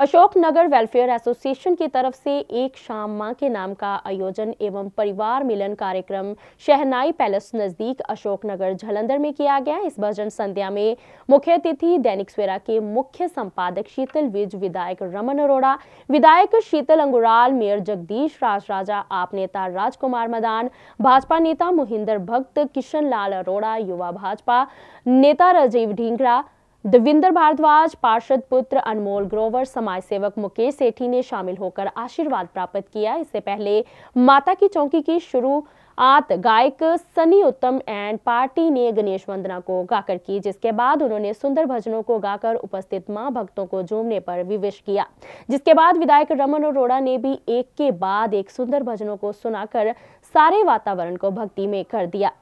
Ashok Nagar welfare association की तरफ़ से एक शाम माँ के नाम का आयोजन एवं परिवार मिलन कार्यक्रम शहनाई पैलेस नज़दीक अशोक नगर जलंधर में किया गया। इस भजन संध्या में मुख्य अतिथि दैनिक सवेरा के मुख्य संपादक शीतल विज, विधायक रमन अरोड़ा, विधायक शीतल अंगुराल, मेयर जगदीश राज राजा, आप नेता राजकुमार मदान, भाजपा नेता मोहिंदर भक्त, किशन लाल अरोड़ा, युवा भाजपा नेता राजीव ढींगरा देविंदर भारद्वाज, पार्षद पुत्र अनमोल ग्रोवर, समाज सेवक मुकेश सेठी ने शामिल होकर आशीर्वाद प्राप्त किया। इससे पहले माता की चौकी की शुरुआत गायक सनी उत्तम एंड पार्टी ने गणेश वंदना को गाकर की, जिसके बाद उन्होंने सुंदर भजनों को गाकर उपस्थित माँ भक्तों को झूमने पर विविश किया। जिसके बाद विधायक रमन अरोड़ा ने भी एक के बाद एक सुंदर भजनों को सुनाकर सारे वातावरण को भक्ति में कर दिया।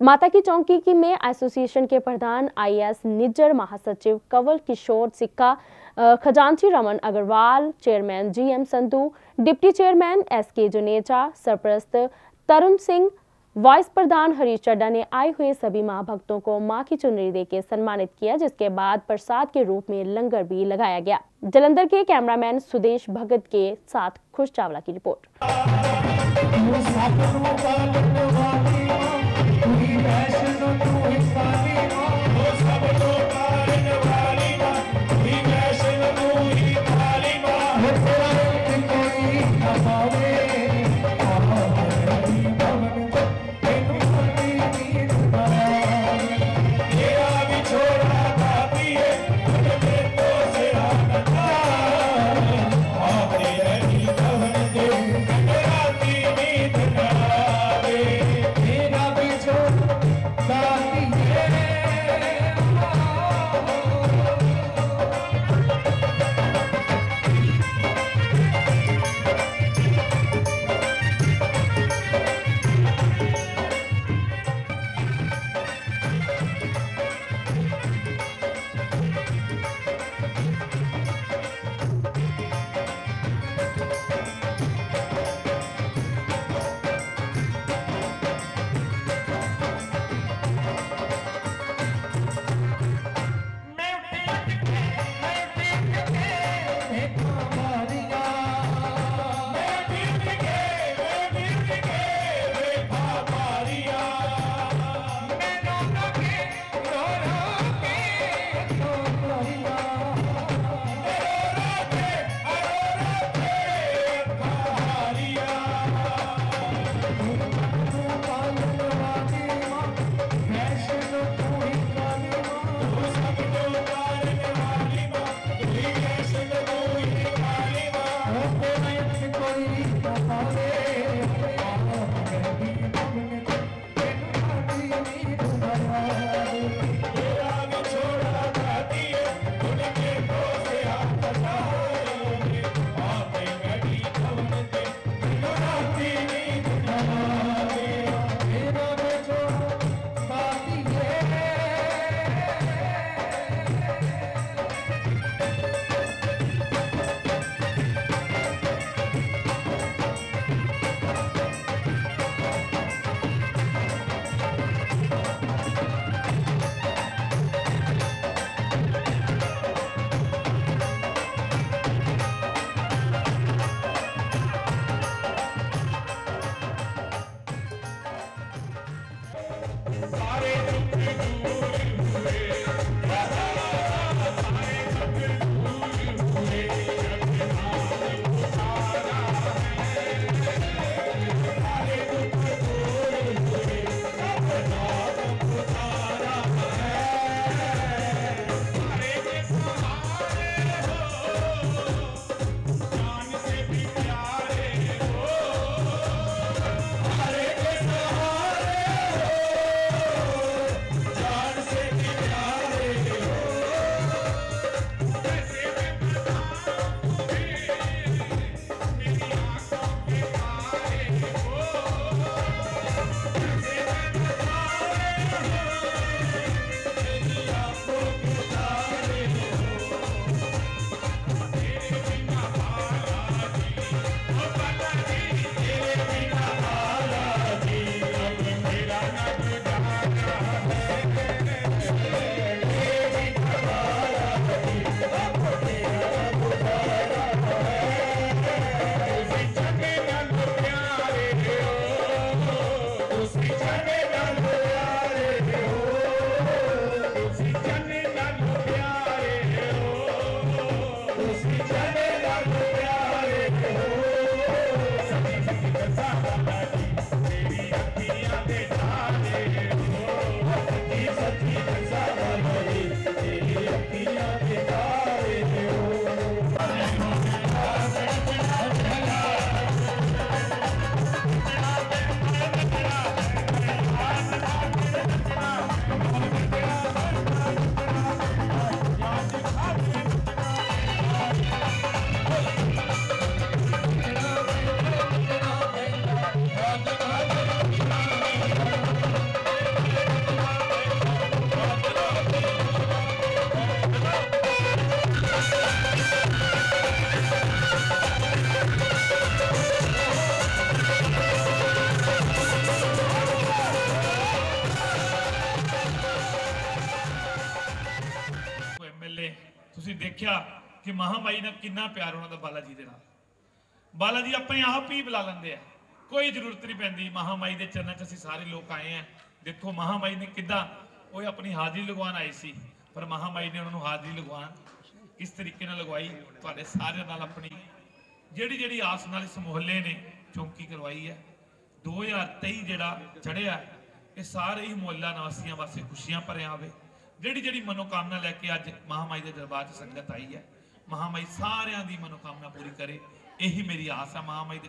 माता की चौकी की में एसोसिएशन के प्रधान आईएएस निज्जर, महासचिव कंवल किशोर सिक्का खजांची Raman Aggarwal, chairman GM Sandhu, deputy chairman S K Juneja सरप्रस्त Tarun Singh, vice प्रधान हरीश चड्डा ने आए हुए सभी माँ भक्तों को माँ की चुनरी देकर सम्मानित किया, जिसके बाद प्रसाद के रूप में लंगर भी लगाया गया। जलंधर के कैमरामैन सुदेश भगत के साथ खुश चावला की रिपोर्ट। तू ही फैशन तू ही पानी Bye. ਤੁਸੀਂ ਦੇਖਿਆ ਕਿ ਮਹਾਮਾਈ ਨਾਲ ਕਿੰਨਾ ਪਿਆਰ ਉਹਨਾਂ ਦਾ ਬਾਲਾ ਜੀ ਦੇ ਨਾਲ। ਬਾਲਾ ਜੀ ਆਪਣੇ ਆਪ ਹੀ ਬੁਲਾ ਲੈਂਦੇ ਆ। ਕੋਈ ਜ਼ਰੂਰਤ ਨਹੀਂ ਪੈਂਦੀ ਮਹਾਮਾਈ ਦੇ ਚਰਨਾਂ 'ਚ ਅਸੀਂ ਸਾਰੇ ਲੋਕ ਆਏ ਆ। ਦੇਖੋ ਮਹਾਮਾਈ ਨੇ ਕਿੱਦਾਂ ਉਹ ਆਪਣੀ ਹਾਜ਼ਰੀ ਲਗਵਾਉਣ ਆਏ ਸੀ, ਪਰ ਮਹਾਮਾਈ ਨੇ ਉਹਨਾਂ ਨੂੰ ਹਾਜ਼ਰੀ ਲਗਵਾਉਣ ਕਿਸ ਤਰੀਕੇ ਨਾਲ ਲਗਵਾਈ, ਤੁਹਾਡੇ ਸਾਰਿਆਂ ਨਾਲ ਆਪਣੀ ਜਿਹੜੀ ਜਿਹੜੀ ਆਸ ਨਾਲ ਇਸ ਮੁਹੱਲੇ ਨੇ ਚੌਂਕੀ ਕਰਵਾਈ ਹੈ। 2023 ਜਿਹੜਾ ਚੜਿਆ ਇਹ ਸਾਰੇ ਹੀ ਮੁਹੱਲਾ ਨਿਵਾਸੀਆਂ ਵਾਸਤੇ ਖੁਸ਼ੀਆਂ ਭਰਿਆ ਆਵੇ ਜਿਹੜੀ ਜਿਹੜੀ ਮਨੋਕਾਮਨਾ ਲੈ ਕੇ ਅੱਜ ਮਹਾਮਾਈ ਦੇ ਦਰਬਾਰ 'ਚ ਸੰਗਤ ਆਈ ਹੈ, ਮਹਾਮਾਈ ਸਾਰਿਆਂ ਦੀ ਮਨੋਕਾਮਨਾ ਪੂਰੀ ਕਰੇ, ਇਹੀ ਮੇਰੀ ਆਸ ਹੈ ਮਹਾਮਾਈ ਦੇ